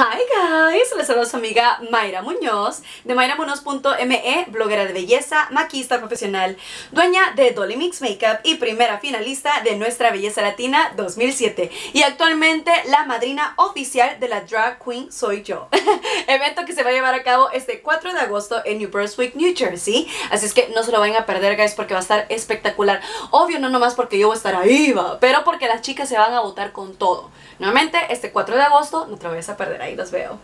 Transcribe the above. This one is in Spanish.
Hi guys, les saluda su amiga Mayra Muñoz de mayramunoz.me, bloguera de belleza, maquista profesional, dueña de Dolly Mix Makeup y primera finalista de Nuestra Belleza Latina 2007 y actualmente la madrina oficial de la Drag Queen Soy Yo, evento va a llevar a cabo este 4 de agosto en New Brunswick, New Jersey, así es que no se lo vayan a perder guys porque va a estar espectacular, obvio no nomás porque yo voy a estar ahí, va, pero porque las chicas se van a votar con todo, nuevamente este 4 de agosto no te lo vayas a perder ahí los veo.